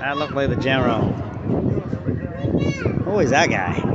I look like the general. Who is that guy?